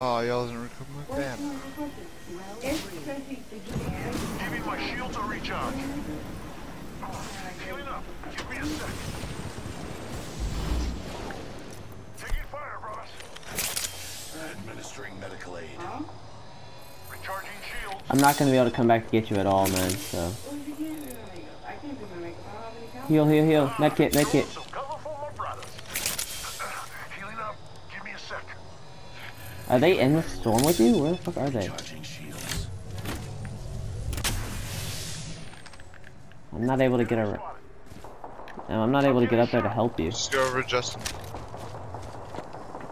Oh, y'all didn't recoup my fan. Give me my shield to recharge. Healing up. Give me a sec. Taking fire, Ross. Administering medical aid. Recharging shields. I'm not gonna be able to come back to get you at all, man, so. Heal, heal, heal. Medkit, medkit. Are they in the storm with you? Where the fuck are they? I'm not able to get a. No, I'm not able to get up there to help you. Just go over Justin.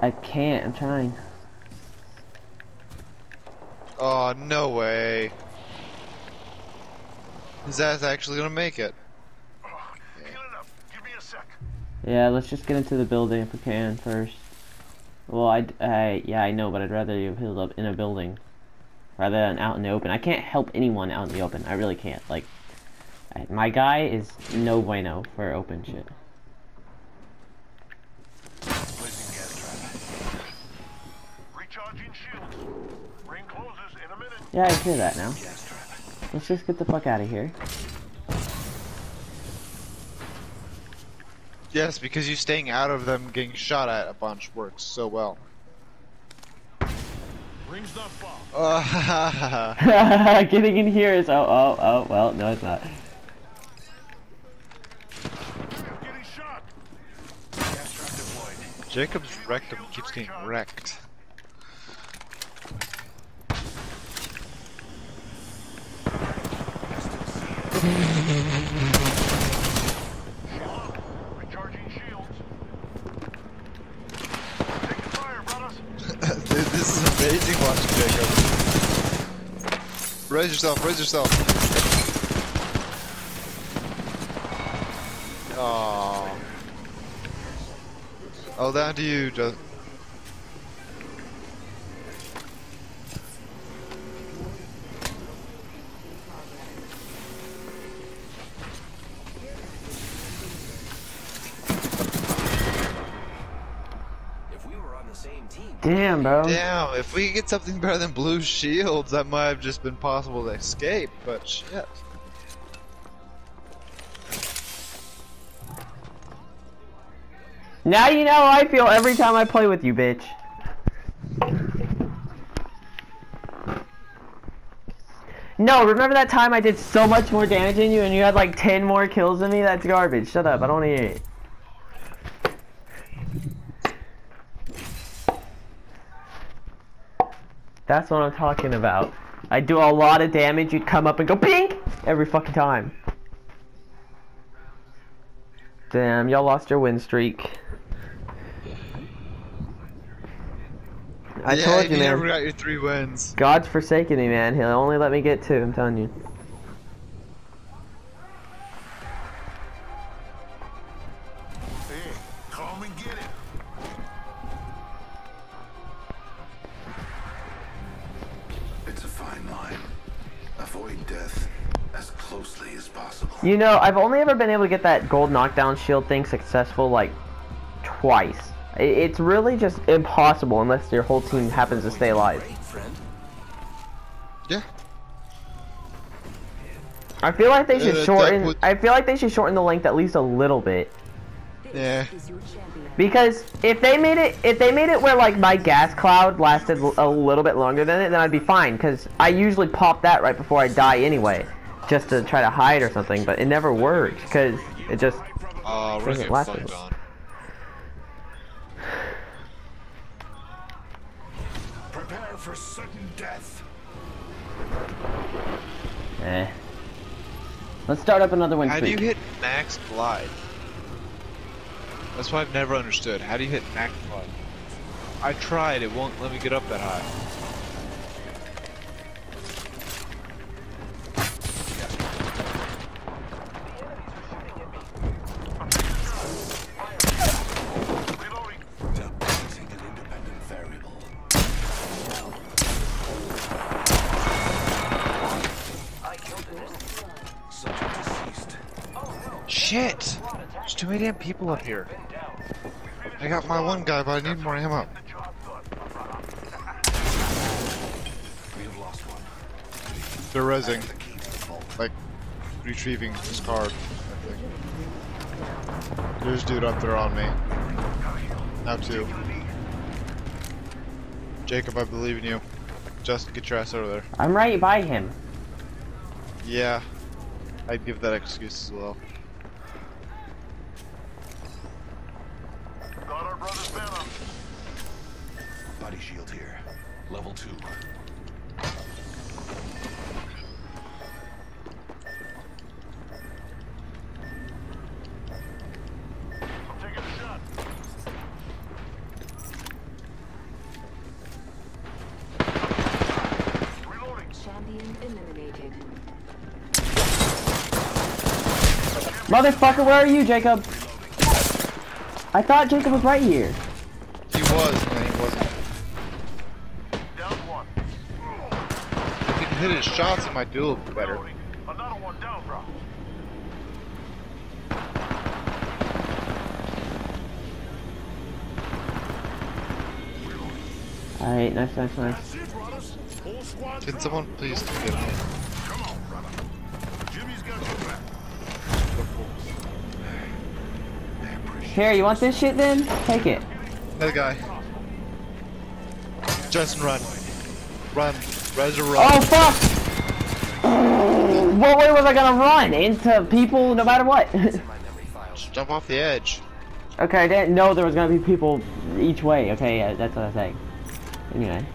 I can't. I'm trying. Oh, no way. Is that actually gonna make it. Healing up. Give me a sec. Yeah, let's just get into the building if we can first. Well, I, I, yeah, I know, but I'd rather you healed up in a building rather than out in the open. I can't help anyone out in the open. I really can't. Like, I, my guy is no bueno for open shit. Placing gas trap. Recharging shields. Ring closes in a minute. Yeah, I hear that now. Let's just get the fuck out of here. Yes, because you staying out of them getting shot at a bunch works so well. Rings not far. Ha, ha, ha. Getting in here is oh oh oh well no it's not. Getting shot. Gas. Jacob's rectum keeps getting wrecked. Recharging shields. Taking fire, brothers. Dude, this is amazing watching Jacob. Raise yourself, raise yourself. Oh. Oh, to you, just. Damn bro. Damn, if we get something better than blue shields, that might have just been possible to escape, but shit. Now you know how I feel every time I play with you, bitch. No, remember that time I did so much more damage than you and you had like 10 more kills than me? That's garbage. Shut up, I don't want to hear it. That's what I'm talking about. I do a lot of damage, you'd come up and go pink every fucking time. Damn, y'all lost your win streak. I yeah, told you, you man. never got your three wins. God's forsaken me, man. He'll only let me get two, I'm telling you. You know, I've only ever been able to get that gold knockdown shield thing successful like twice. It's really just impossible unless your whole team happens to stay alive. Yeah. I feel like they should Uh, shorten. would- I feel like they should shorten the length at least a little bit. Yeah. Because if they made it, if they made it where like my gas cloud lasted l- a little bit longer than it, then I'd be fine. Because I usually pop that right before I die anyway, just to try to hide or something. But it never works because it just Oh, we're Doesn't last fucked Prepare for sudden death. eh. Let's start up another one. How do you hit max glide? That's why I've never understood. How do you hit max glide? I tried, it won't let me get up that high. Shit! There's too many damn people up here. I got my one guy, but I need more ammo. They're rezzing. Like, retrieving his card, There's dude up there on me. Now two. Jacob, I believe in you. Justin, get your ass over there. I'm right by him. Yeah. i give that excuse as well. Got our brother's banner. Body shield here. Level two. Taking a shot. Champion eliminated. Motherfucker, where are you, Jacob? I thought Jacob was right here. He was, and he wasn't. Down one. If he could hit his shots, it might do a little better. Another one down, bro. Alright, nice, nice, nice. it, brothers. Whole squad's Can someone please get me? Here, you want this shit then? Take it. Another guy. Justin, run. Run. Res or run. Oh, fuck! What way was I gonna run? Into people no matter what? Jump off the edge. okay, I didn't know there was gonna be people each way. Okay, yeah, that's what I'm saying. Anyway.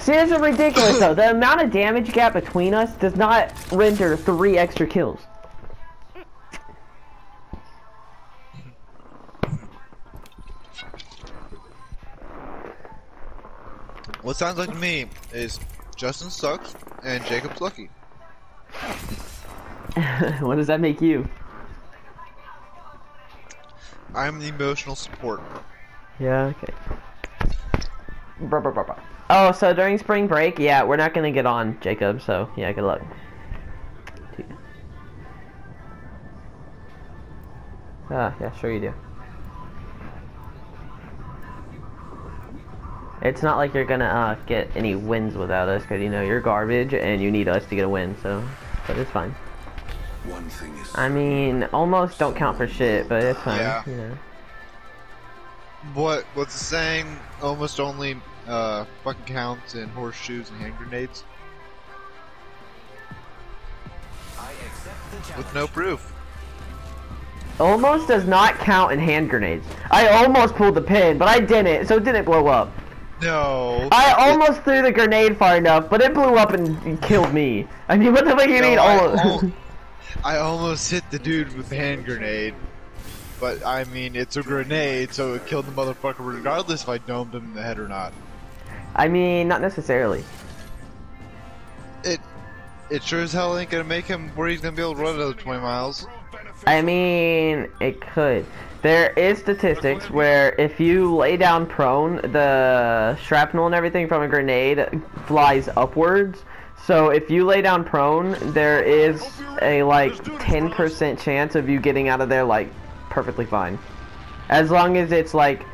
See, this is ridiculous though. The amount of damage gap between us does not render three extra kills. Sounds like to me is Justin sucks and Jacob's lucky. what does that make you? I'm the emotional support. Yeah, okay. Oh, so during spring break, yeah, we're not gonna get on, Jacob, so yeah, good luck. Ah, yeah, sure you do. It's not like you're gonna uh, get any wins without us, because you know you're garbage and you need us to get a win, so but it's fine. One thing is. I mean, almost don't count for shit, but it's fine. Yeah. You know. What what's the saying? Almost only uh fucking counts in horseshoes and hand grenades I accept the challenge. with no proof. Almost does not count in hand grenades. I almost pulled the pin, but I didn't, so it didn't blow up. No. I almost threw the grenade far enough, but it blew up and killed me. I mean, what the fuck do you No, mean? I, al- I almost hit the dude with the hand grenade. But I mean, it's a grenade, so it killed the motherfucker regardless if I domed him in the head or not. I mean, not necessarily. It it sure as hell ain't gonna make him where he's gonna be able to run another 20 miles. I mean, it could. There is statistics where if you lay down prone, the shrapnel and everything from a grenade flies upwards. So if you lay down prone, there is a like 10% chance of you getting out of there like perfectly fine. As long as it's like,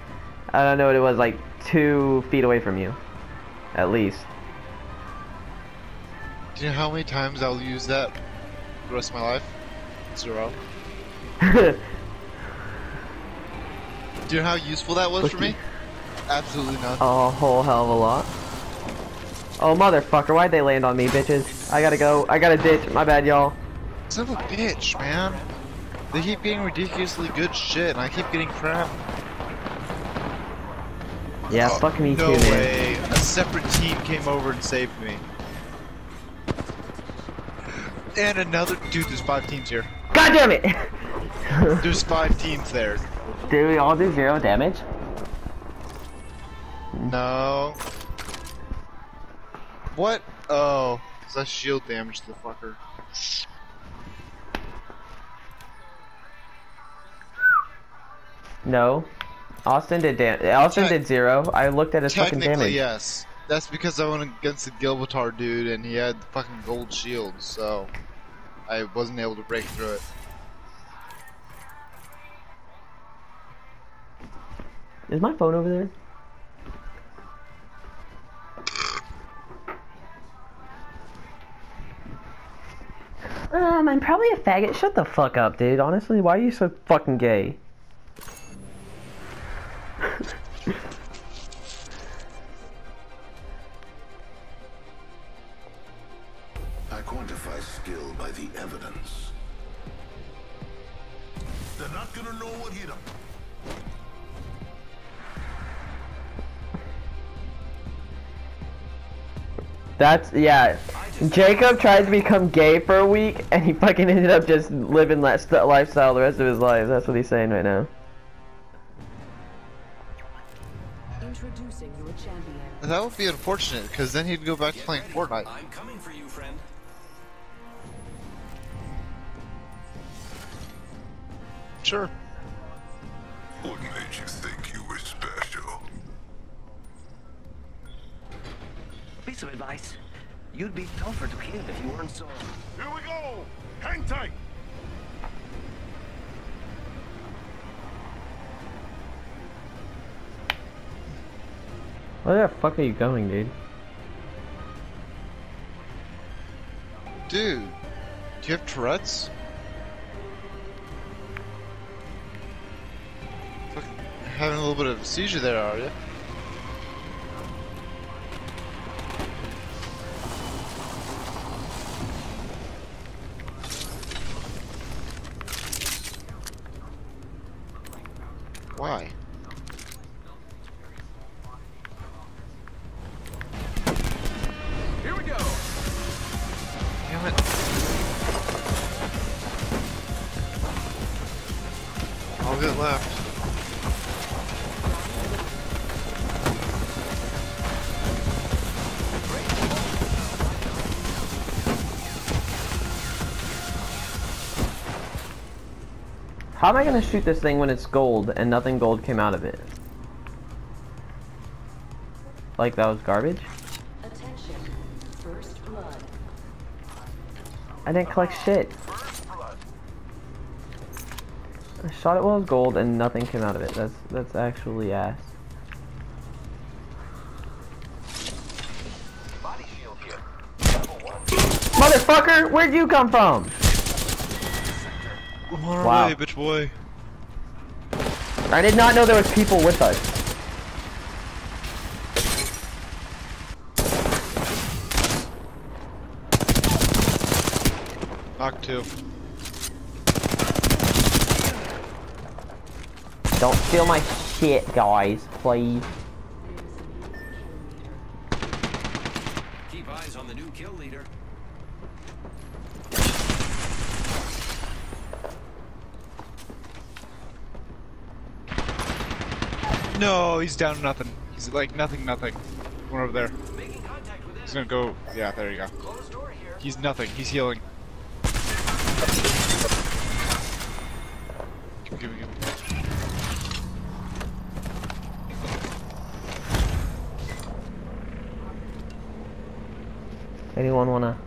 I don't know what it was, like two feet away from you. At least. Do you know how many times I'll use that the rest of my life? Zero. Do you know how useful that was for me? Absolutely none. A whole hell of a lot. Oh, motherfucker, why'd they land on me, bitches? I gotta go. I gotta ditch. My bad, y'all. Son of a bitch, man. They keep getting ridiculously good shit, and I keep getting crap. Yeah, Oh, fuck me no too, man. way. A separate team came over and saved me. And another dude. There's five teams here. God damn it! There's five teams there. Do we all do zero damage? No. What? Oh, that's shield damage to the fucker. No. Austin did dam- Austin Te- did zero. I looked at his fucking damage. yes. That's because I went against the Gibraltar dude, and he had the fucking gold shield, so I wasn't able to break through it. Is my phone over there? Um, I'm probably a faggot. Shut the fuck up, dude. Honestly, why are you so fucking gay? That's yeah. Jacob tried to become gay for a week, and he fucking ended up just living that lifestyle the rest of his life. That's what he's saying right now. Introducing your champion. That would be unfortunate, because then he'd go back to playing Fortnite. I'm coming for you, friend. Sure. What made you think you were special? Piece of advice. You'd be tougher to kill if you weren't so... Here we go! Hang tight! Where the fuck are you going, dude? Dude, do you have Tourette's? Fucking having a little bit of a seizure there, are you? Am I gonna shoot this thing when it's gold and nothing gold came out of it? Like that was garbage? Attention. First blood. I didn't collect shit. I shot it while it was gold and nothing came out of it. That's that's actually ass. Body shield here. Motherfucker, where'd you come from? I'm on our Wow. way, bitch boy. I did not know there was people with us. Knock two. Don't steal my shit, guys, please. Keep eyes on the new kill leader. No, he's down nothing. He's like nothing, nothing. One over there. Making contact with He's gonna go. Yeah, there you go. Closed door here. He's nothing. He's healing. Give, give, give. Anyone wanna,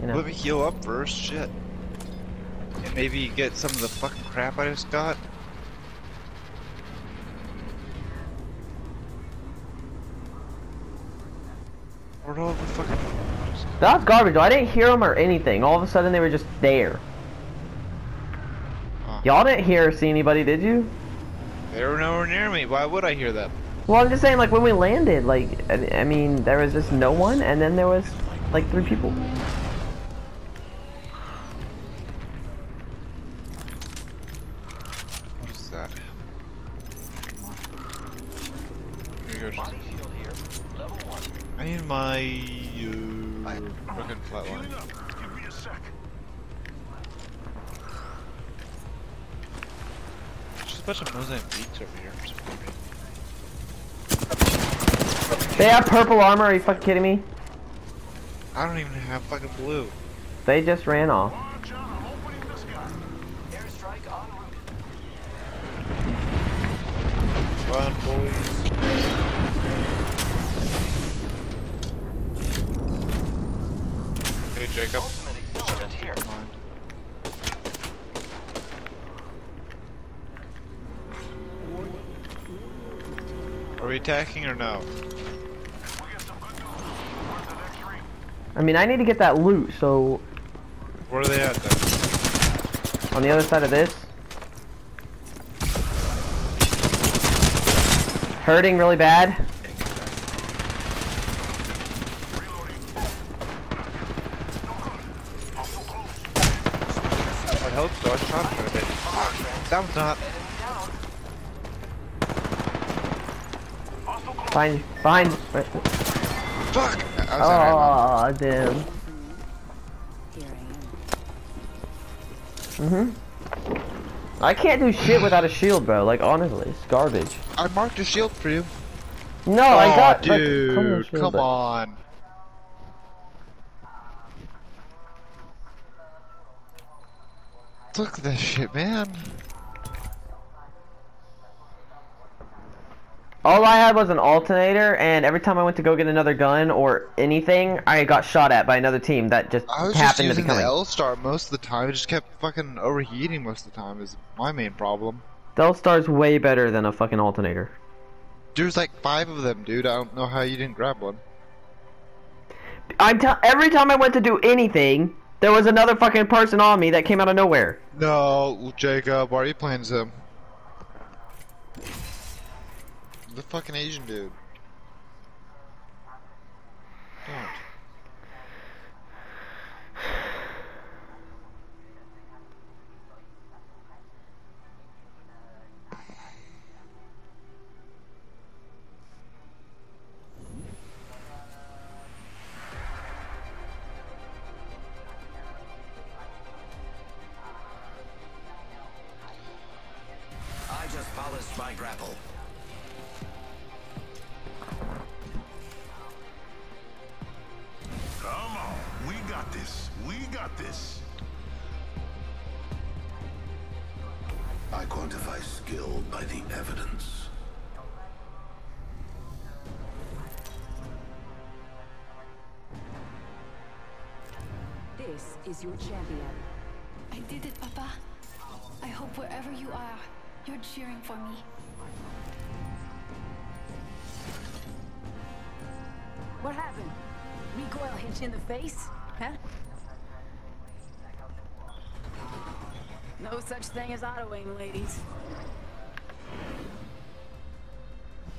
you know? Let me heal up first. Shit. And maybe get some of the fucking crap I just got. That was garbage. I didn't hear them or anything. All of a sudden, they were just there. Huh. Y'all didn't hear or see anybody, did you? They were nowhere near me. Why would I hear them? Well, I'm just saying, like when we landed, like I, I mean, there was just no one, and then there was like three people. Purple armor. Are you fucking kidding me? I don't even have fucking blue. They just ran off. Watch out, I'm opening the sky. Airstrike en route. Run, boys. Hey, Jacob. Ultimate accelerant here. Come on. Are we attacking or no? We get some good news. Where's the next ring? I mean, I need to get that loot, so Where are they at then? On the other side of this. Hurting really bad. I hope so. I shot him a bit. That one's not. Fine, fine. Fuck! I was out Oh, damn. Here I am. Mm-hmm. I can't do shit without a shield, bro. Like, honestly, it's garbage. I marked a shield for you. No, oh, I got like, dude, shield, come on. Look at this shit, man. All I had was an alternator, and every time I went to go get another gun or anything, I got shot at by another team that just I was just happened to be coming. using the coming. L star most of the time. It just kept fucking overheating most of the time. Is my main problem. Star's way better than a fucking alternator. There's like five of them, dude. I don't know how you didn't grab one. I'm tell every time I went to do anything, there was another fucking person on me that came out of nowhere. No, Jacob, why are you playing Zim? The fucking Asian dude. Don't. I just polished my grapple. This. I quantify skill by the evidence. This is your champion. I did it, Papa. I hope wherever you are, you're cheering for me. What happened? Recoil hit you in the face? Huh? Such thing as auto aim, ladies.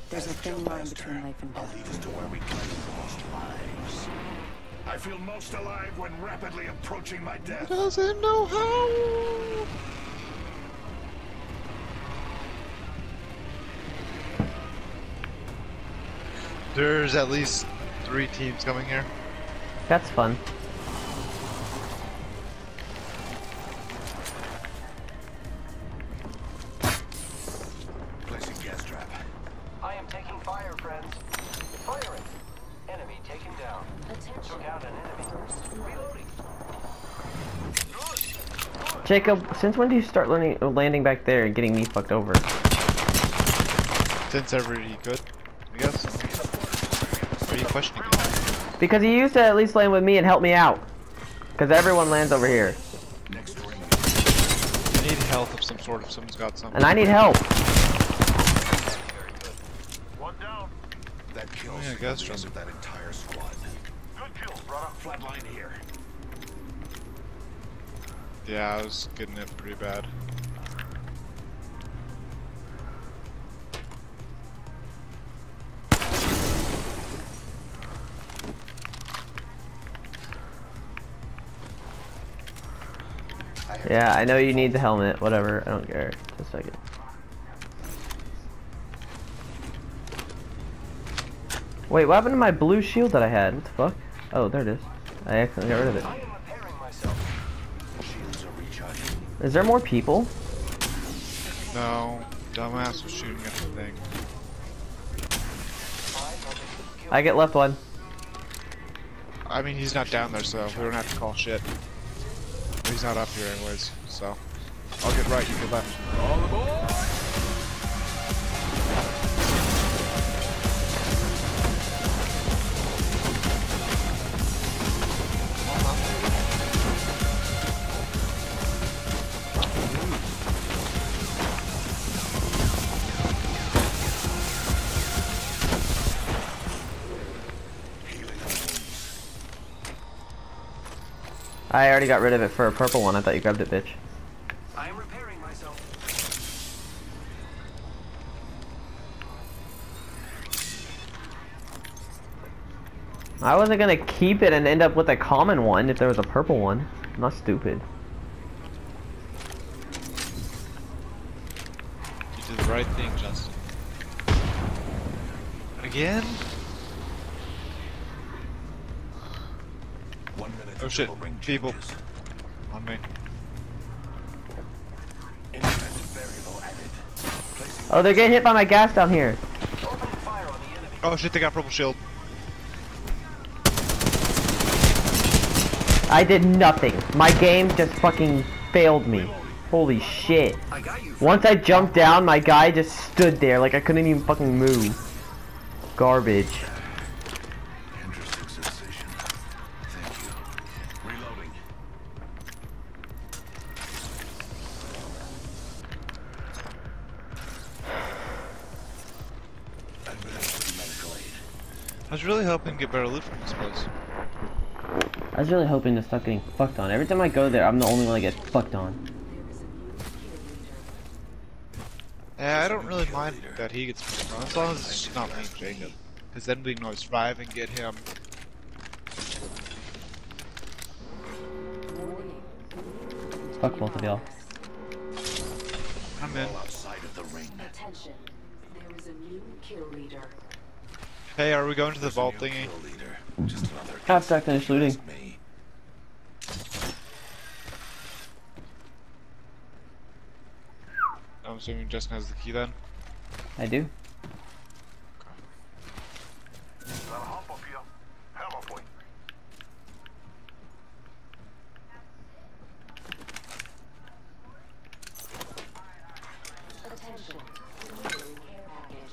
There's a thin line between life and I'll death. lead us to where we claim the most lives. I feel most alive when rapidly approaching my death. Doesn't know how. There's at least three teams coming here. That's fun. Jacob, since when do you start learning uh, landing back there and getting me fucked over? Since ever he could, I guess. What are you questioning? me? Because you used to at least land with me and help me out. Because everyone lands over here. Next ring. I need health of some sort if someone's got some. And I need help. One down. That kills Yeah, I guess rest that entire squad. Good kill, brother. Flatline here. Yeah, I was getting it pretty bad. Yeah, I know you need the helmet. Whatever. I don't care. Just a second. Wait, what happened to my blue shield that I had? What the fuck? Oh, there it is. I accidentally got rid of it. Is there more people? No, dumbass was shooting at the thing. I get left one. I mean, he's not down there, so we don't have to call shit. He's not up here anyways, so. I'll get right, you get left. I already got rid of it for a purple one. I thought you grabbed it, bitch. I am repairing myself. I wasn't gonna keep it and end up with a common one if there was a purple one. I'm not stupid. You did the right thing, Justin. Again? One minute Oh shit, people. On me. Independent variable added. Placing Oh, they're getting hit by my gas down here. Opening fire on the enemy. Oh shit, they got purple shield. I did nothing. My game just fucking failed me. Holy shit. I got you. Once I jumped down, my guy just stood there like I couldn't even fucking move. Garbage. Was really hoping to stop getting fucked on. Every time I go there, I'm the only one that gets fucked on. Yeah, I don't really mind that he gets fucked on, as long as it's not me and Jacob. Because then we can always survive and get him. Fuck both of y'all. I'm in. Outside of the ring. Attention. There is a new kill leader. Hey, are we going to the vault thingy? kill leader. Just another After I finish looting. Just me. I'm assuming Justin has the key then. I do. Gotta hop up here. Hammer point. Attention. Delivering care package.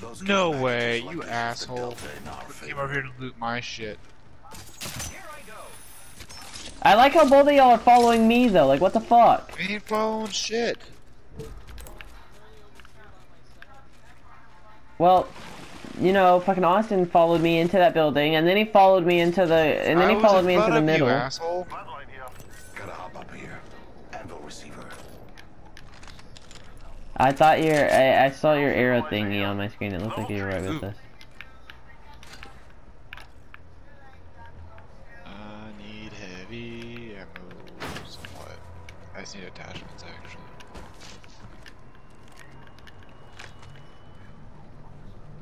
Those No way, you asshole. Delta in Came over here to loot my shit. I like how both of y'all are following me though. Like, what the fuck? We ain't following shit. Well, you know, fucking Austin followed me into that building, and then he followed me into the, and then I he followed in me into the middle. You asshole. Gotta hop up here. Anvil receiver. I thought your, I, I saw your arrow thingy on my screen. It looked like you were right with Ooh. us. Just need attachments actually.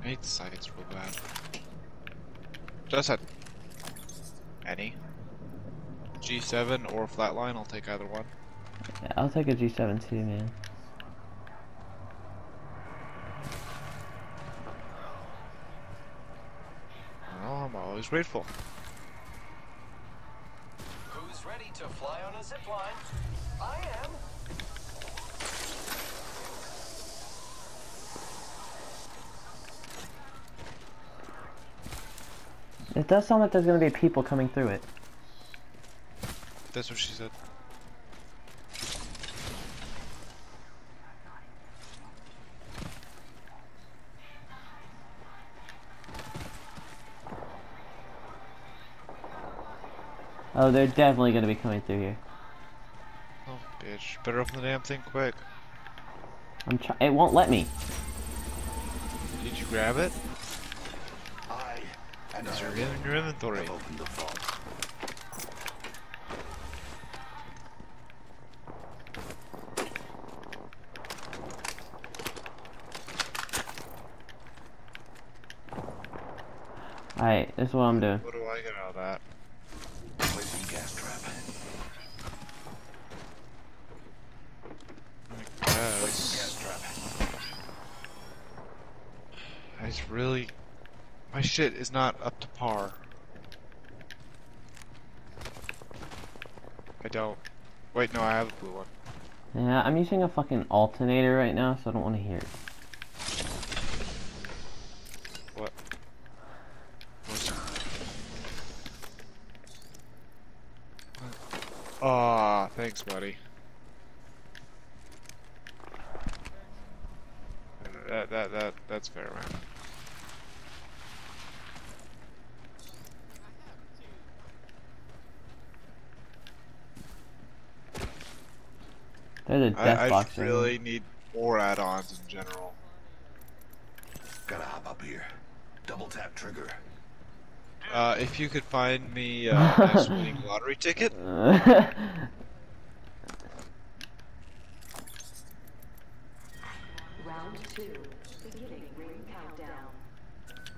I hate the sights real bad. Just had any. G7 or flatline, I'll take either one. Yeah, I'll take a G7 too, man. Well, I'm always grateful. To fly on a zipline? I am. It does sound like there's gonna be people coming through it. That's what she said. Oh, they're definitely gonna be coming through here. Oh, bitch. Better open the damn thing quick. I'm try- It won't let me. Did you grab it? I and Is I it in your inventory? have opened the vault. Alright, this is what I'm doing. What do I get out of that? Placing gas trap. Yes. Gas trap. I just really... My shit is not up to par. I don't. Wait, no, I have a blue one. Yeah, I'm using a fucking alternator right now, so I don't want to hear it. What? What's... Aw, ah, thanks, buddy. That, that, that, that's fair, man. There's a death I, I box. just right really need more add-ons in general. Gotta hop up here. Double tap trigger. Uh, if you could find me uh, a winning lottery ticket. Round two. Beginning ring countdown.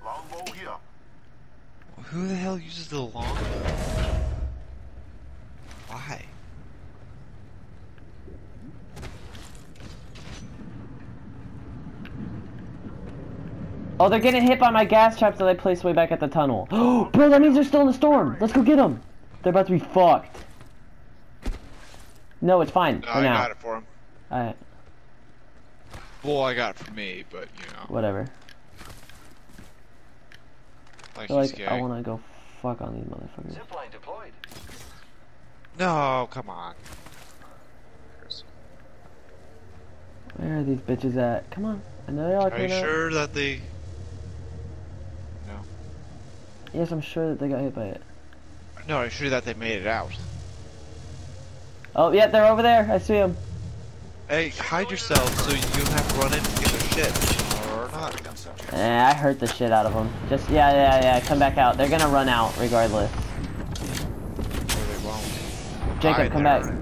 Longbow here. who the hell uses the longbow? Why? Oh, they're getting hit by my gas traps that I placed way back at the tunnel. Oh, Bro, that means they're still in the storm. Let's go get them. They're about to be fucked. No, it's fine No, for I now. got it for him. Alright, Well, I got it for me, but you know, whatever. like, like. I wanna go fuck on these motherfuckers. Zipline deployed. No, come on. Where are these bitches at? Come on. I know they all Are you came out. sure that they? Yes, I'm sure that they got hit by it. No, I'm sure that they made it out? Oh, yeah, they're over there. I see them. Hey, hide yourself so you don't have to run in to get their shit. Or not. Eh, I hurt the shit out of them. Just, yeah, yeah, yeah, come back out. They're gonna run out regardless. Or they won't. Jacob, Hide come there. back.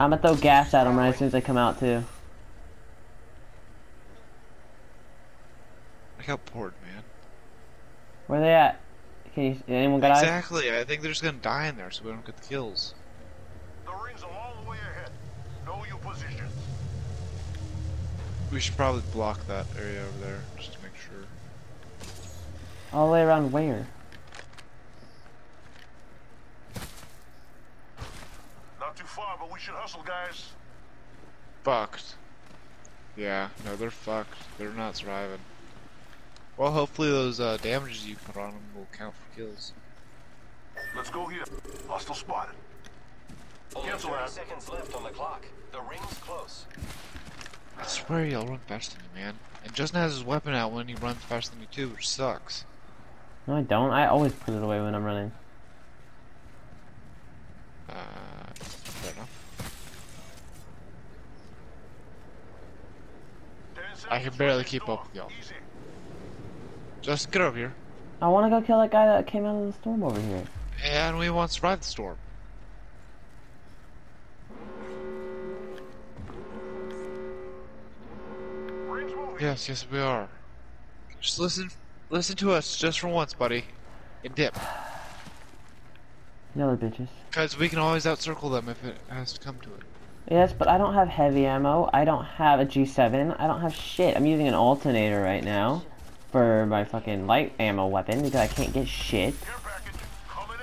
I'm gonna throw gas at them right as soon as they come out, too. I got bored, man. Where they at? Can you, anyone got eyes? Exactly. I think they're just gonna die in there, so we don't get the kills. The ring's a long way ahead. Know your positions. We should probably block that area over there, just to make sure. All the way around where? Not too far, but we should hustle, guys. Fucked. Yeah, no, they're fucked. They're not surviving. Well, hopefully those uh, damages you put on them will count for kills. Let's go here. Hostile spotted. Only Cancel 30 that. seconds left on the clock. The ring's close. I swear y'all run faster than me, man. And Justin has his weapon out when he runs faster than me too, which sucks. No, I don't. I always put it away when I'm running. Uh, fair enough. I can barely keep up with y'all. Justin, get over here. I wanna go kill that guy that came out of the storm over here. And we want to survive the storm. Yes, yes, we are. Just listen, listen to us just for once, buddy. And dip. Yellow bitches. Because we can always outcircle them if it has to come to it. Yes, but I don't have heavy ammo. I don't have a G7. I don't have shit. I'm using an alternator right now for my fucking light ammo weapon because I can't get shit. Care package coming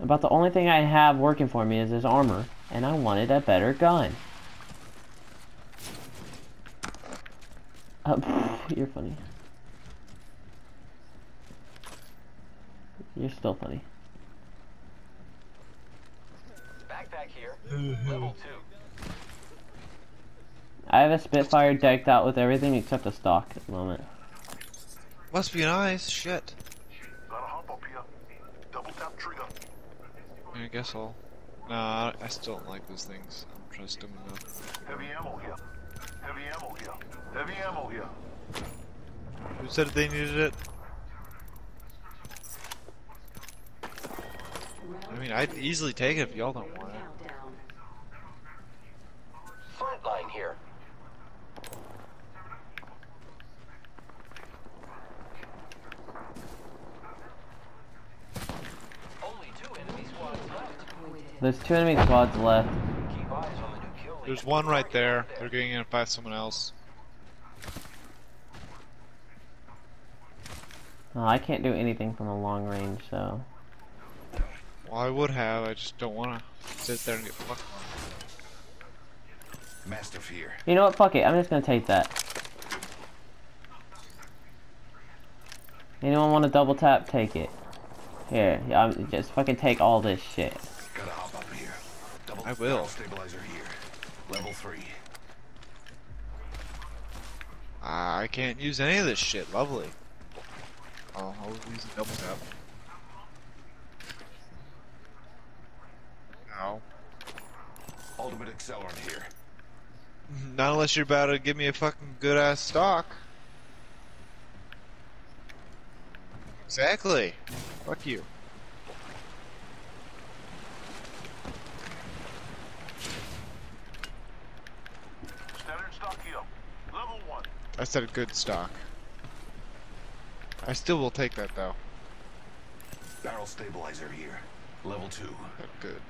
in. About the only thing I have working for me is this armor, and I wanted a better gun. Uh, you're funny. You're still funny. Backpack here. Level two. I have a Spitfire decked out with everything except the stock at the moment. Must be nice. Shit. Gotta hop up here. Double tap trigger. I guess I'll. Nah, I still don't like those things. I'm trust them enough. Heavy ammo here. Heavy ammo here. Heavy ammo here. Who said they needed it? I mean, I'd easily take it if y'all don't want it. Countdown. Front line here. Only two enemy squads left. There's two enemy squads left. Keep eyes on the new kill leader. There's one right there. They're getting in to fight someone else. Oh, I can't do anything from a long range, so. Well, I would have. I just don't want to sit there and get fucked. Mastiff here. You know what? Fuck it. I'm just gonna take that. Anyone want to double tap? Take it. Here, yeah, I'm, just fucking take all this shit. I will. Stabilizer here. Level three. Ah, I can't use any of this shit. Lovely. Oh, I'll use a double tap. No. Ultimate accelerant here. Not unless you're about to give me a fucking good ass stock. Exactly. Fuck you. I said a good stock. I still will take that though. Barrel stabilizer here. Level 2. Good.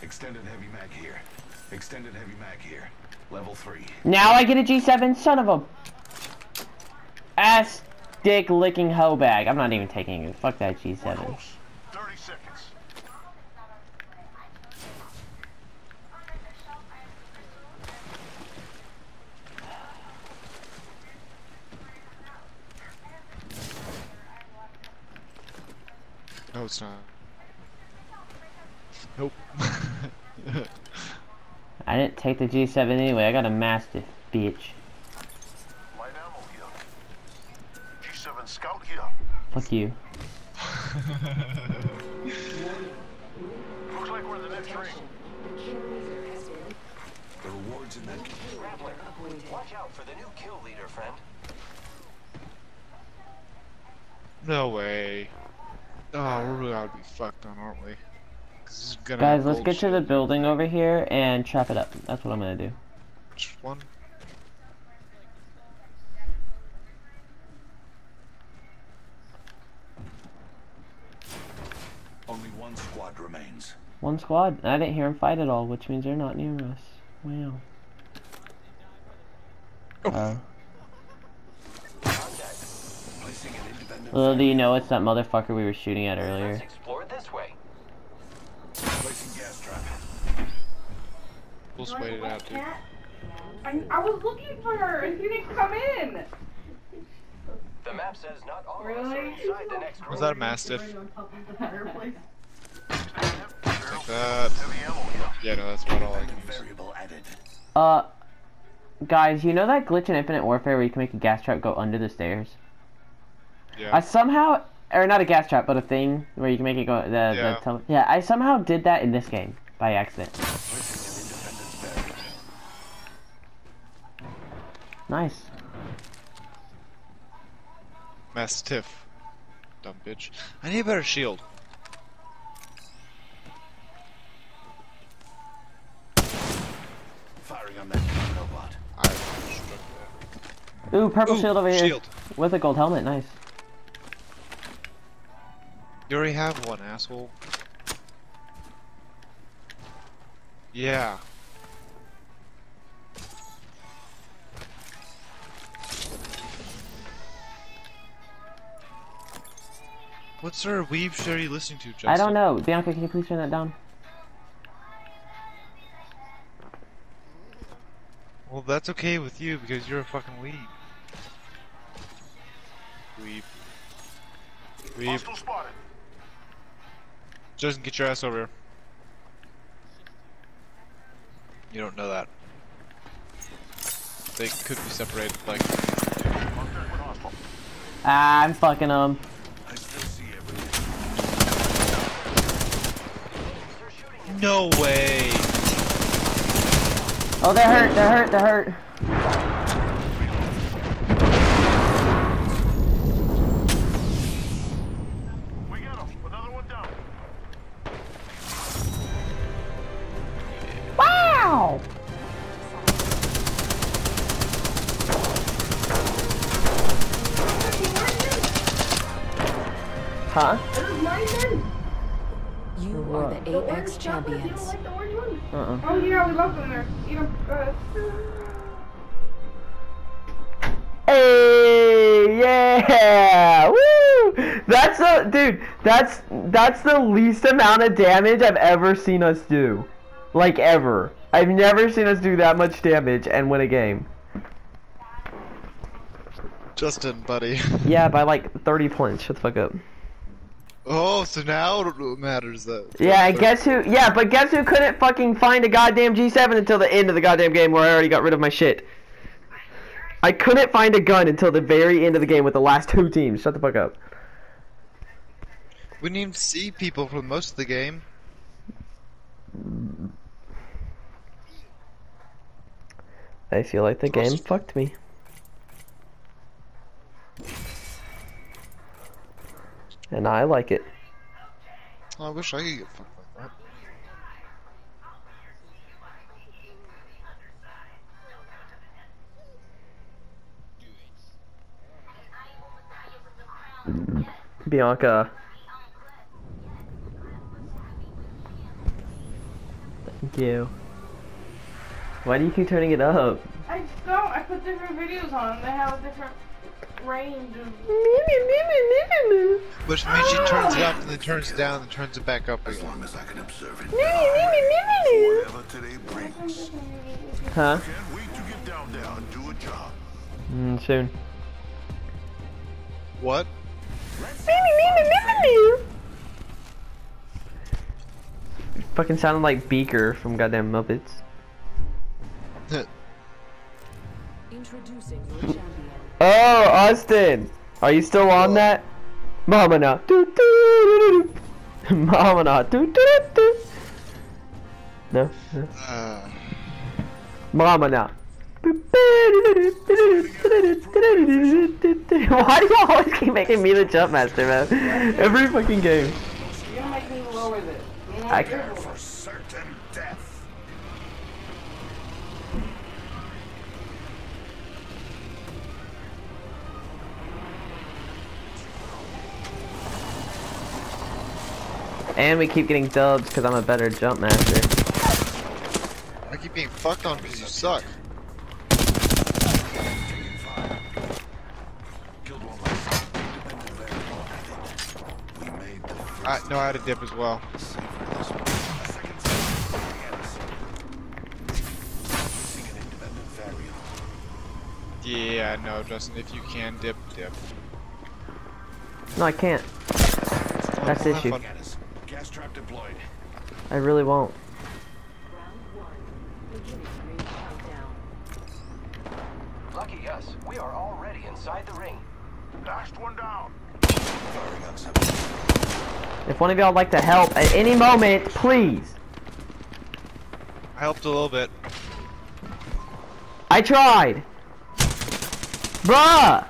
Extended heavy mag here. Extended heavy mag here. Level 3. Now I get a G7, son of a ass dick licking hoe bag. I'm not even taking it. Fuck that G7. close. 30 seconds. No, it's not. Nope. I didn't take the G7 anyway. I got a Mastiff, bitch. Light ammo here. G7 scout here. Fuck you. Looks like we're in the next ring. The kill leader has been The rewards in that. Grappler, appointed. watch out for the new kill leader, friend. no way. Oh, we're really gonna be fucked on, aren't we? 'Cause this is gonna Guys, let's get to the building over here and trap it up. That's what I'm gonna do. Which one? Only one squad remains. One squad. I didn't hear them fight at all, which means they're not near us. Wow. Oh. Contact. Placing. Little do you know it's that motherfucker we were shooting at Let's earlier. explore this way. Placing gas trap. We'll just wait it out, dude. I, I was looking for her and she didn't come in. The map says not all of us are inside the next Was that a mastiff? on top of the fireplace. Take that. Heavy ammo here. Yeah, no, that's about all I can Random use. added. Uh, guys, you know that glitch in Infinite Warfare where you can make a gas trap go under the stairs? I somehow, or not a gas trap, but a thing where you can make it go. The, Yeah. the tele- yeah, I somehow did that in this game by accident. Placing an independent variable. Nice. Mastiff. Dumb bitch. I need a better shield. Firing on that robot. I struck that. Ooh, purple Ooh, shield over here shield. with a gold helmet. Nice. You already have one, asshole. Yeah. What sort of weeb shit are you listening to, Justin? I don't know. Bianca, can you please turn that down? Well, that's okay with you because you're a fucking weeb. Weeb. Weeb. Justin, get your ass over here. You don't know that. They could be separated, like. Contact with hostile. Ah, I'm fucking them. I still see everything. They're shooting you. No way! Oh, they're hurt. They're hurt. They're hurt. That's that's the least amount of damage I've ever seen us do, like ever. I've never seen us do that much damage and win a game. Justin, buddy. Yeah, by like 30 points. Shut the fuck up. oh, so now it matters that. Yeah, and guess who? Yeah, but guess who couldn't fucking find a goddamn G7 until the end of the goddamn game where I already got rid of my shit. I couldn't find a gun until the very end of the game with the last two teams. Shut the fuck up. We didn't even see people for most of the game. I feel like the game fucked me. And I like it. I wish I could get fucked like that. Bianca. Thank you. Why do you keep turning it up? I don't. I put different videos on. They have a different range of. Which means she turns it up and then turns it down and turns it back up As again. long as I can observe it. Whatever today brings. Huh? Can't wait to get down there and do a job. Mm, soon. What? Fucking sounded like Beaker from goddamn Muppets. Introducing your champion. Oh, Austin! Are you still on that? Mama na. Do, do, do, do. Mama na. Do, do, do, do. No? no. Uh, Mama na. Why do you always keep making me the jump master, man? Every fucking game. You're gonna make me lower this. I- For certain death. And we keep getting dubs because I'm a better jump master. I keep being fucked on because you suck. Taking fire. Killed one myself. Independent variable added. We made the first I, no, I had a dip as well. Yeah, no, Justin, if you can dip, dip. No, I can't. That's the issue. fun. At us. Gas trap deployed. I really won't. Round one. Beginning ring countdown. Lucky us, we are already inside the ring. Last one down. Firing on seven. If one of y'all would like to help at any moment, please. I helped a little bit. I tried. Bruh!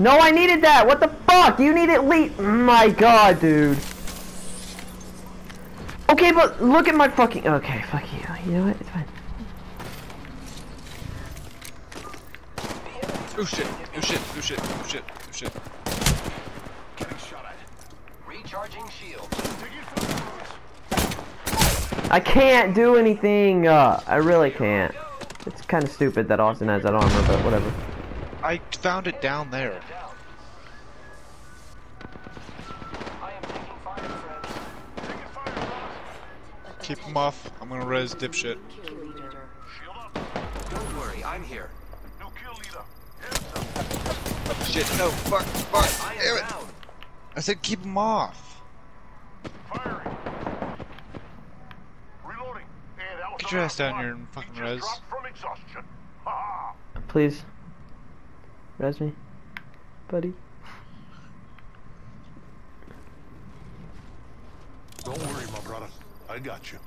No, I needed that. What the fuck? You need at least. My god, dude. Okay, but look at my fucking. Okay, fuck you. You know what? It's fine. Oh shit, oh shit, oh shit, oh shit, oh shit shot at. Recharging shield. I can't do anything. Uh, I really can't. It's kind of stupid that Austin has that armor, but whatever. I found it down there. Down. I am taking fire, friends. Taking fire, fellas. Keep him off. I'm gonna res dipshit. Kill leader. Shield up. Don't worry, I'm here. New kill leader. Shit, no, fuck, fuck, damn it. I said keep him off. Firing. Reloading. Hey, Get your ass down one. here and fucking He just res. from exhaustion. Ha ha. Please. Res me. Buddy. Don't worry, my brother. I got you.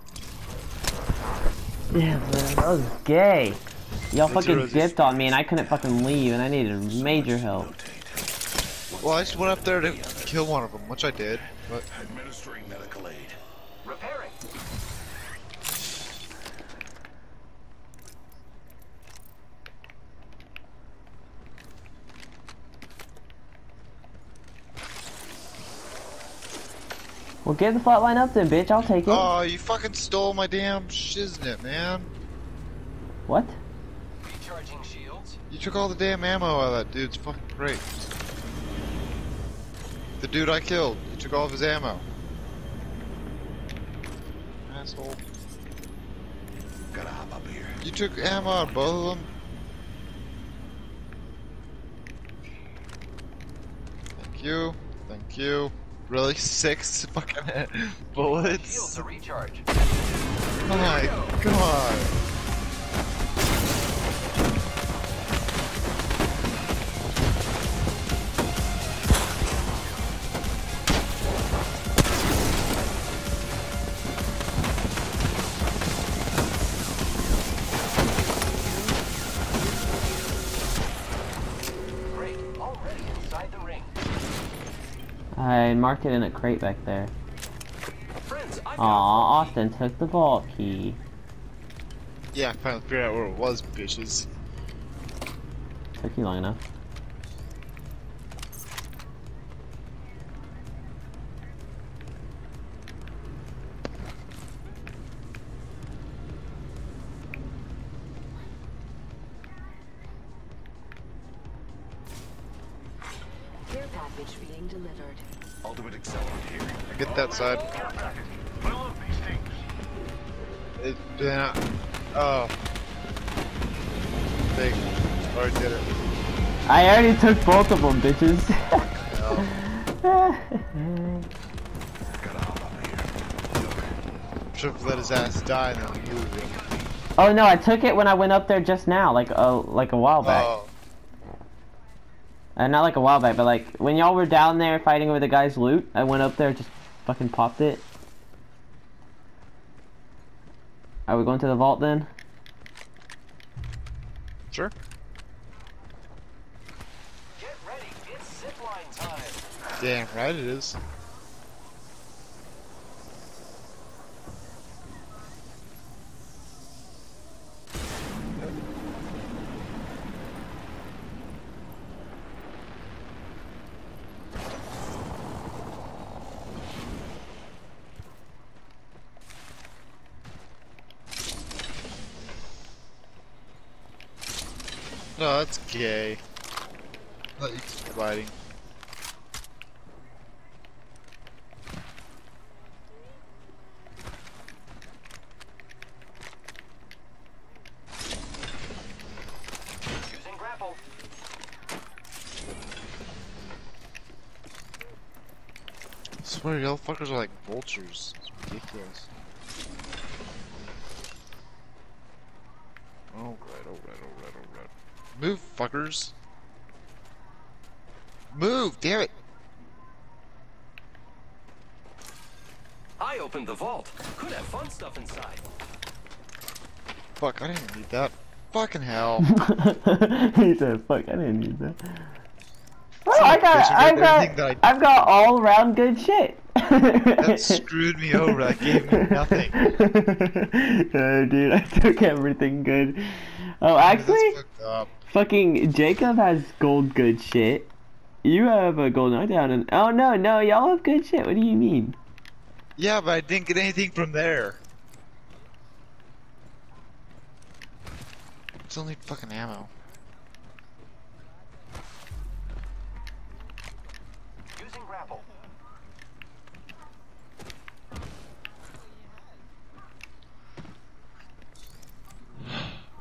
Yeah, man, that was gay. Y'all fucking Rosie's. dipped on me and I couldn't fucking leave and I needed major help. Well, I just went up there to kill one of them, which I did. But Administering medical aid. Repairing. Well, get the flatline up then, bitch. I'll take it. oh, you fucking stole my damn shiznit, man. What? Recharging shields. You took all the damn ammo out of that dude's fucking crate. The dude I killed, you took all of his ammo. Asshole. Gotta hop up here. You took ammo out of both of them? Thank you. Thank you. Really? Six fucking bullets? Shields to recharge. Oh my god. I marked it in a crate back there. Friends, Aw, Austin took the vault key. Yeah, I finally figured out where it was, bitches. Took you long enough. I already took both of them, bitches. Hell. Gotta hop out of here. Look, Should have let his ass die then move oh no, I took it when I went up there just now, like a like a while back. Oh. Uh, not like a while back, but like when y'all were down there fighting over the guy's loot, I went up there, just fucking popped it. Are we going to the vault then? Sure. Get ready. It's zipline time. Damn right it is. No, that's gay. Let you keep fighting. Using grapple. I swear, y'all fuckers are like vultures. It's ridiculous. Alright, alright, alright, alright. Move, fuckers. Move, damn it! I opened the vault. Could have fun stuff inside. Fuck, I didn't need that. Fucking hell. he said, "Fuck, I didn't need that." Oh, I got, I got that I've got all around good shit. that screwed me over. That gave me nothing. oh, dude, I took everything good. Oh, actually, That's fucked up. fucking Jacob has gold good shit. You have a gold knockdown, and oh no, no, y'all have good shit. What do you mean? Yeah, but I didn't get anything from there. It's only fucking ammo.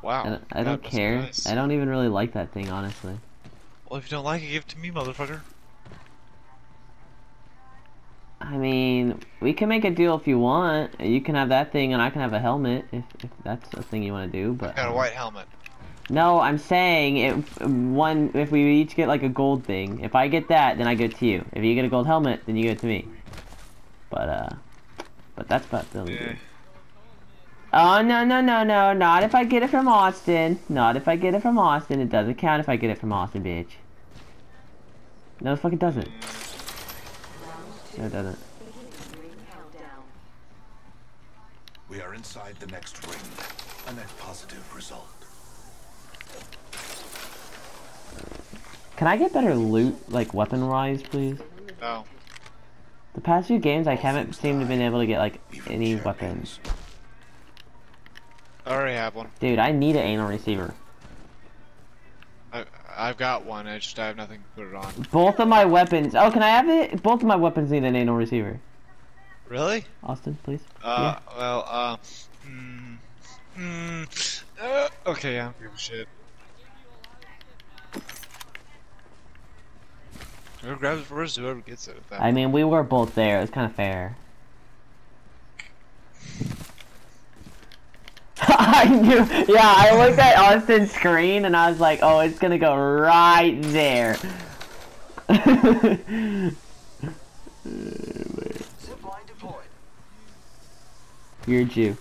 Wow. I don't, I don't care. nice. I don't even really like that thing, honestly. Well, if you don't like it, give it to me, motherfucker. I mean, we can make a deal if you want. You can have that thing, and I can have a helmet if, if that's a thing you want to do. But Got a um, white helmet. No, I'm saying if one if we each get like a gold thing. If I get that, then I give it to you. If you get a gold helmet, then you give it to me. But uh, but that's about the only Yeah. Deal. Oh no no no no! Not if I get it from Austin. Not if I get it from Austin. It doesn't count if I get it from Austin, bitch. No, it fucking doesn't. No, it doesn't. We are inside the next ring. A net positive result. Can I get better loot, like weapon-wise, please? No. The past few games, I haven't seemed to been able to get like any champions. weapons. I already have one. Dude, I need an anvil receiver. I, I've got one. I just I have nothing to put it on. Both of my weapons. Oh, can I have it? Both of my weapons need an anvil receiver. Really? Austin, please. Uh, well, uh, mm, mm, uh, okay, yeah, I don't give a shit. Whoever grabs it first, whoever gets it. At that I mean, we were both there. It was kind of fair. I knew. Yeah, I looked at Austin's screen and I was like, "Oh, it's gonna go right there." You're a Jew.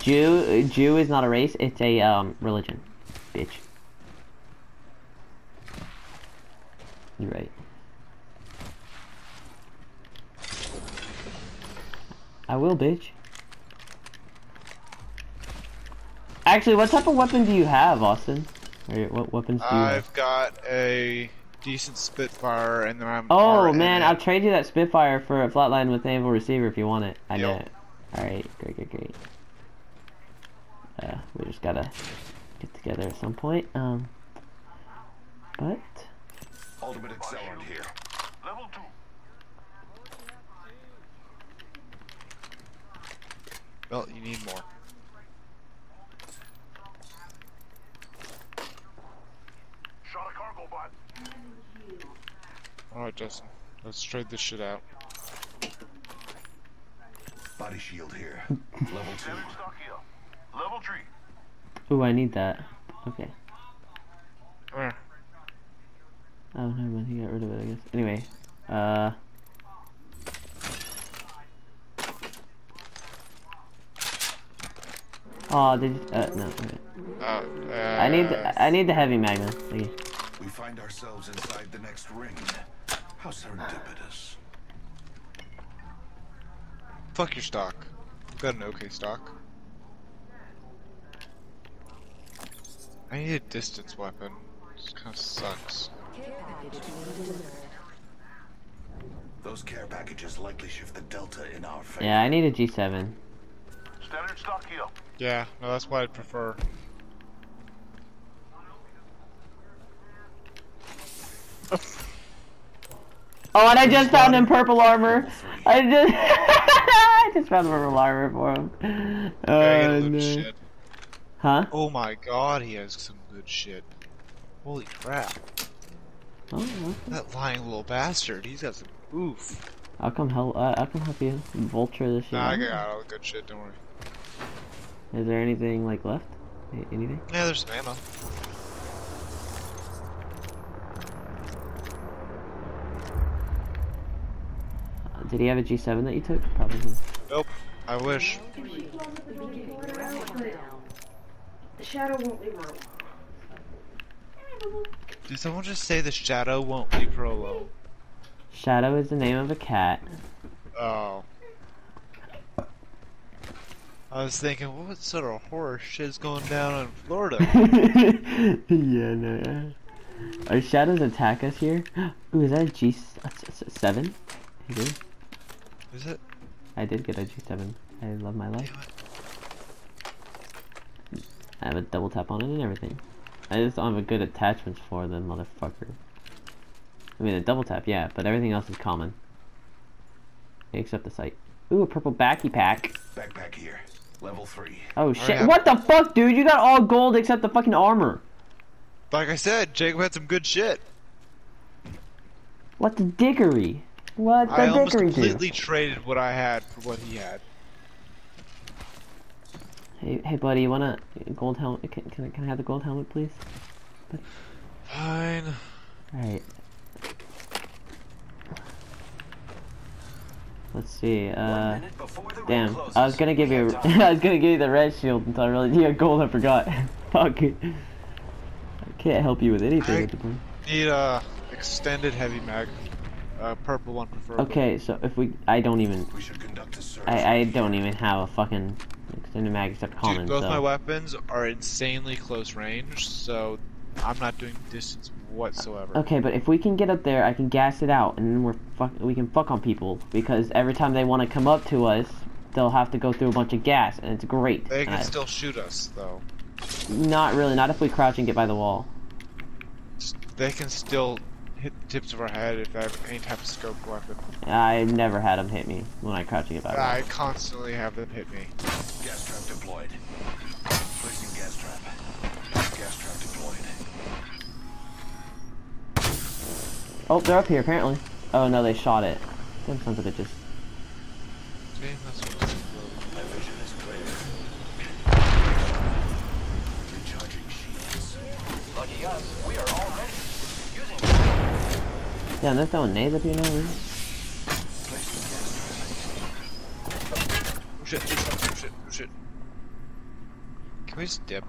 Jew Jew is not a race, it's a um religion. Bitch. You're right. I will, bitch. Actually, what type of weapon do you have, Austin? Or what weapons do you have? I've got a decent Spitfire, and then I'm. Oh man, I'll trade you that Spitfire for a flatline with anvil receiver if you want it. I know Yep. it. Alright, great, great, great. Uh, we just gotta get together at some point. Um, but Ultimate accelerant here. Level two. Well, you need more. Shot a cargo bot. Alright, Justin. Let's trade this shit out. Body shield here. Level two. Damage stock here. Level three. ooh, I need that. Okay. Eh, Oh, never mind. He got rid of it. I guess. Anyway, uh. Oh, did you, uh, no. Okay. Uh, I need the, I need the heavy magna. Thank. We find ourselves inside the next ring. How serendipitous. Fuck your stock. Got an okay stock. I need a distance weapon. This kind of sucks. Care package being delivered. Those care packages likely shift the delta in our favor. Yeah, I need a G7. Standard stock here. Yeah, no, that's what I'd prefer. Oh, and I just found him purple armor. I just, I just found purple armor for him. Yeah, I Oh gotta no. shit. Huh? Oh my god, he has some good shit. Holy crap. Oh, okay. That lying little bastard, he's got some oof. I'll come help. Uh, I'll come help you vulture this shit. Nah, I got all the good shit, don't worry. Is there anything like left? A- Anything? Yeah, there's some ammo. Uh, Did he have a G7 that you took? Probably. Nope, I wish. Beginning ring countdown. The shadow won't leave her alone. Did someone just say the shadow won't leave her alone? Shadow is the name of a cat. Oh. I was thinking, what sort of horror shit is going down in Florida? yeah, no. Are shadows attack us here? Ooh, is that a G7? I did. Is it? I did get a G7. I love my life. I have a double tap on it and everything. I just don't have a good attachments for the motherfucker. I mean, a double tap, yeah, but everything else is common. Except the sight. Ooh, a purple backy pack. Backpack here. Level three. Oh shit! yeah. What the fuck, dude? You got all gold except the fucking armor. Like I said, Jacob had some good shit. What the dickery? What the I almost dickery completely do? traded what I had for what he had. Hey, hey, buddy, you want a gold helmet? Can, can, I, can I have the gold helmet, please? Fine. Alright. Let's see, uh... minute before the ring Damn, closes. I was gonna give you, Countdown. I was gonna give you the red shield until I realized you had gold. I forgot. Fuck it. I can't help you with anything I- at the point. Need a extended heavy mag. Uh, purple one preferably. Okay, so if we, I don't even, We should conduct a search. I, I don't even have a fucking extended mag except common. Dude, both so. my weapons are insanely close range, so I'm not doing distance whatsoever. Okay, but if we can get up there, I can gas it out, and then we're fuck. We can fuck on people because every time they want to come up to us, they'll have to go through a bunch of gas, and it's great. They can I- still shoot us, though. Not really. Not if we crouch and get by the wall. They can still hit the tips of our head if I have any type of scoped weapon. I never had them hit me when I crouch and get by the wall. I constantly have them hit me. Gas trap deployed. Placing gas trap. Gas trap deployed. Oh, they're up here apparently. Oh no, they shot it. Them sons of bitches. See, that's what it's My vision is clear. Recharging shields. Lucky us, Yeah, they're throwing nades up here now. Really? Placing gas trap. Oh shit, oh shit, oh shit, oh shit. Can we just dip?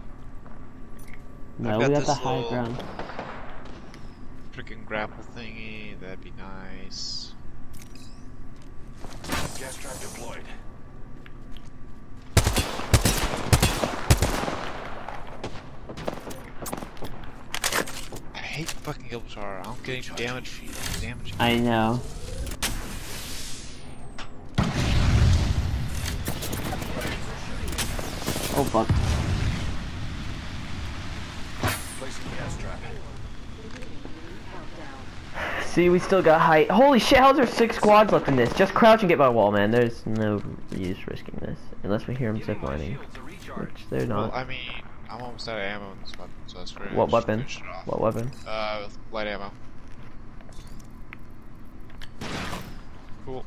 No, got we got the high ground. Freaking grapple thingy. That'd be nice. Gas trap deployed. I hate fucking Gibraltar. I don't get any damage. Damage. I know. Oh fuck. Placing gas trap. See, we still got height. Holy shit, how's there six squads left in this? Just crouch and get by wall, man. There's no use risking this. Unless we hear them ziplining. Which they're Well, not. I mean, I'm almost out of ammo in this weapon, so that's great. What weapon? finish it off. What weapon? Uh, light ammo. Cool.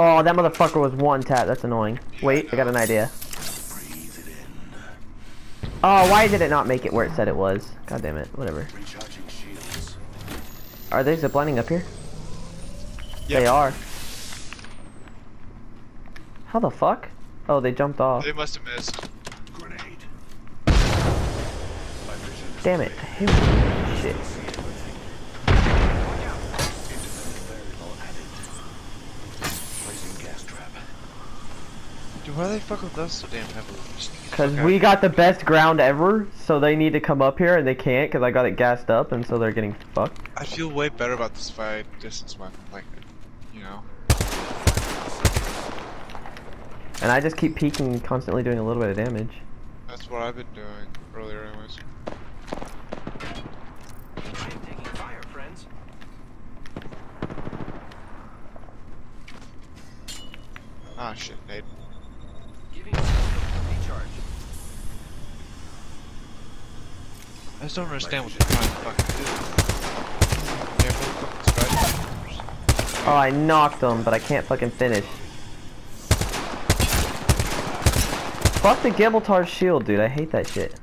Oh, that motherfucker was one tap. That's annoying. Wait, I got an idea. Breathe it in. Oh, why did it not make it where it said it was? God damn it. Whatever. Are they ziplining up here? Yep. They are. How the fuck? Oh, they jumped off. They must have missed. Damn it. Him. Shit. variable added. Placing gas trap. Dude, why do they fuck with us so damn heavily? Just get the Cause fuck we got the best ground ever, so they need to come up here and they can't cause I got it gassed up and so they're getting fucked. I feel way better about this fight distance weapon. Like, you know. And I just keep peeking, constantly doing a little bit of damage. That's what I've been doing earlier, anyways. I am taking fire, friends. Ah, shit, Nate. Giving myself a recharge. I just don't understand what they're trying to fucking do. Yeah, fucking strike. Oh, I knocked him, but I can't fucking finish. Fuck the Gibraltar shield, dude. I hate that shit.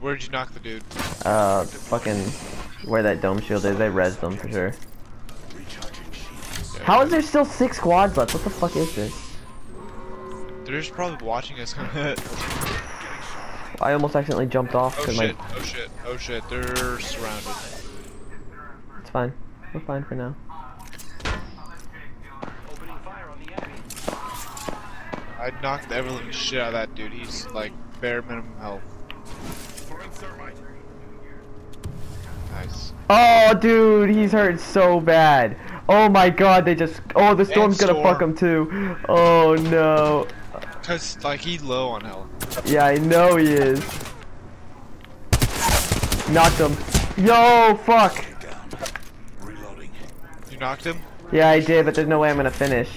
Where'd you knock the dude? Uh, fucking where that dome shield is, they res them for sure. How is there still six squads left? What the fuck is this? They're just probably watching us. I almost accidentally jumped off Oh because my. shit, oh shit, oh shit, they're surrounded. It's fine. We're fine for now. Opening fire on the enemy. I knocked the ever living shit out of that dude. He's like bare minimum health. Nice. Oh, dude, he's hurt so bad. Oh my god, they just. Oh, the storm's gonna fuck him too. Oh no. Cause like he's low on health. Yeah, I know he is. Knocked him. Yo, fuck. Reloading. You knocked him? Yeah, I did, but there's no way I'm gonna finish.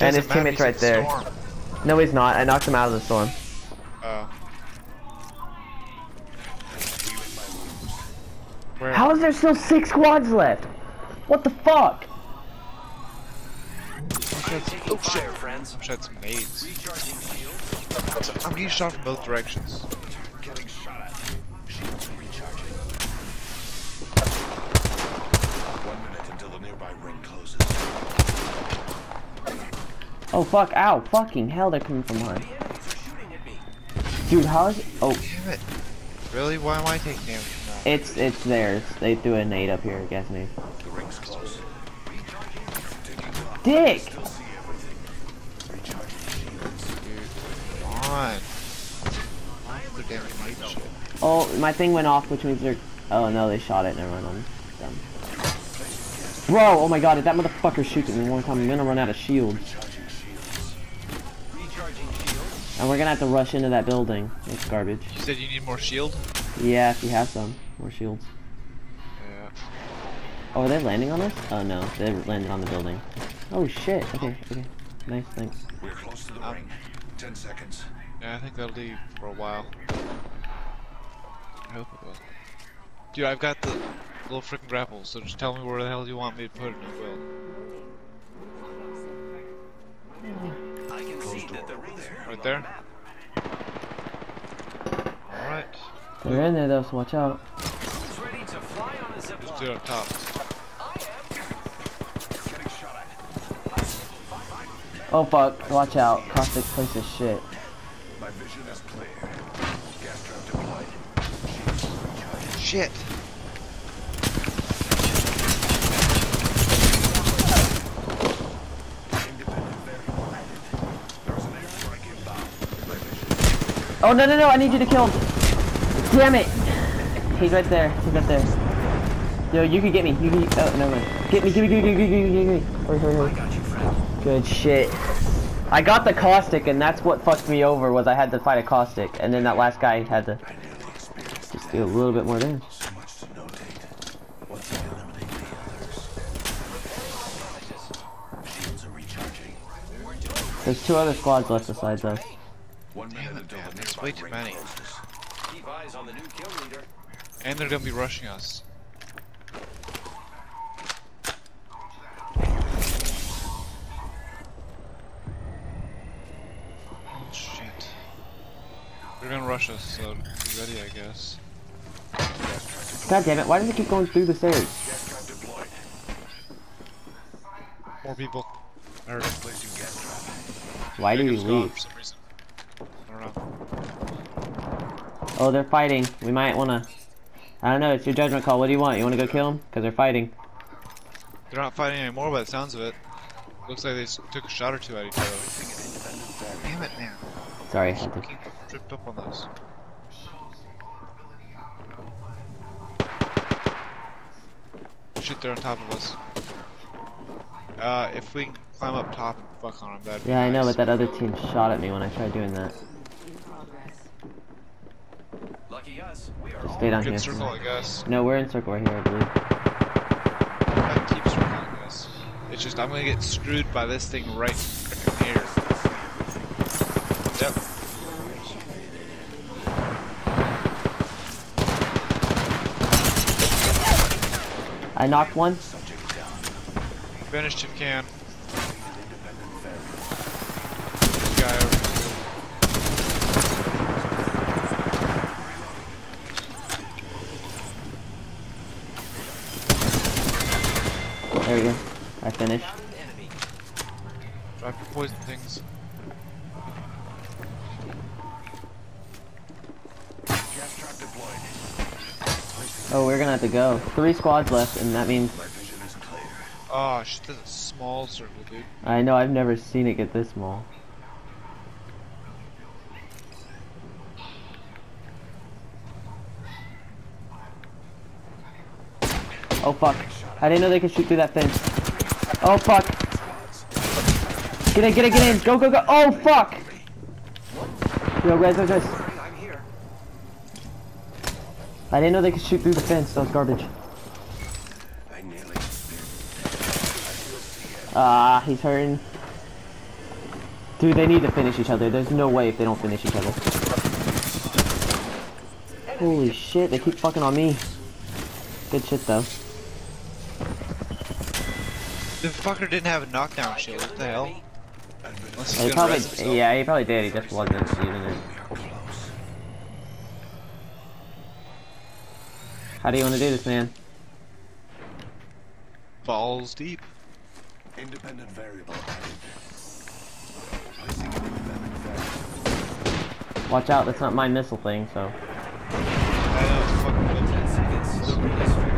And his teammate's right there. storm. No, he's not. I knocked him out of the storm. Oh. How is there still six squads left? What the fuck? Oh, I am friends. I'm shot some nades. Recharging shields. I'm getting shot from both directions. Getting shot at. Shields recharging. One minute until the nearby ring closes. Oh fuck, ow, fucking hell, they're coming from behind. The enemies are shooting at me. Dude, how is Oh, Damn it. Really? Why am I taking damage from that? it's it's theirs. They threw a nade up here, gas nade. Shit? Oh, my thing went off, which means they're. Oh no, they shot it. Never mind. I'm dumb. Bro, oh my god, if that motherfucker shoots at me one time, I'm gonna run out of shields. Recharging shields. Recharging shields. And we're gonna have to rush into that building. It's garbage. You said you need more shield? Yeah, if you have some. More shields. Yeah. Oh, are they landing on us? Oh no, they landed on the building. Oh shit, okay, okay. Nice, thanks. We're close to the Um, ring. Ten seconds. Yeah, I think that'll leave for a while. I hope it will. Dude, I've got the little freaking grapple, so just tell me where the hell you want me to put it and I will. I can see that the rings are Right there? the map. Alright. They're in there though, so watch out. Who's ready to fly on a zip Just do it up top. Oh fuck, watch out. Caustic place is shit. My vision is clear. Gas trap deployed. Shit. Independent variable added. There's an airstrike inbound. My vision Oh no no no, I need you to kill him. Damn it. He's right there. He's right there. Yo, you can get me. You can. Oh, never mind. Get me. Get me. Get me. Get me. Get me. Get me. Hurry, hurry, hurry. Got you, friend. Good shit. I got the caustic, and that's what fucked me over. Was I had to fight a caustic, and then that last guy had to I nearly experienced just do a little bit more damage. so much to notate. Once you eliminate the others. Shields are recharging. There's two other squads left besides us. One minute until man, the that's way too many. Keep eyes on the new kill leader. And they're gonna be rushing us. Oh shit. They're gonna rush us, so be ready, I guess. God damn it! Why does it keep going through the stairs? Gas trap deployed. More people. I heard gas trap. Why do we leave? For some reason. I don't know. Oh, they're fighting. We might wanna. I don't know. It's your judgment call. What do you want? You wanna go kill them? Cause they're fighting. They're not fighting anymore by the sounds of it. Looks like they took a shot or two at each other. Damn it, man. Sorry, I. Tripped up on those. Shit, they're on top of us. Uh, if we can climb up top and fuck on them, that'd be Yeah, I know, but that other team shot at me when I tried doing that. Lucky us. We are all Stay down here. circle, I guess. No, we're in circle right here, I believe. I'd keep circle, It's just I'm gonna get screwed by this thing right frickin' here. Yep. I knocked one. Finished if can. This guy over here. There we go. I finished. Drop your poison things. Gas trap deployed. Oh, we're gonna have to go. Three squads left, and that means My vision is clear. Oh shit, that's a small circle, dude. I know I've never seen it get this small. Oh fuck. I didn't know they could shoot through that fence. Oh fuck. Get in, get in, get in. Go, go, go. Oh fuck. Yo, guys, guys, guys. I didn't know they could shoot through the fence. That was garbage. I nearly. Ah, he's hurting. Dude, they need to finish each other. There's no way if they don't finish each other. Holy shit, they keep fucking on me. Good shit though. The fucker didn't have a knockdown shield. What the hell? He probably, yeah, he probably did. He just wasn't using it. We are close. How do you want to do this, man? Balls deep. Independent variable added. Placing independent variable. Watch out, that's not my missile thing, so. I know it's fucking good. Ten seconds. Still really fair.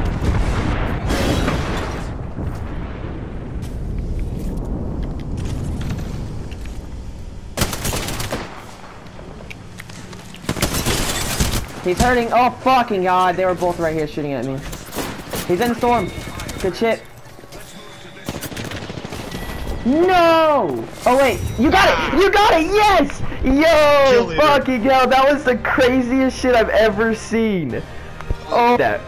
He's hurting. Oh, fucking god. They were both right here shooting at me. He's in storm. Good shit. No! Oh, wait. You got it! You got it! Yes! Yo! Fucking hell. That was the craziest shit I've ever seen. Oh, that.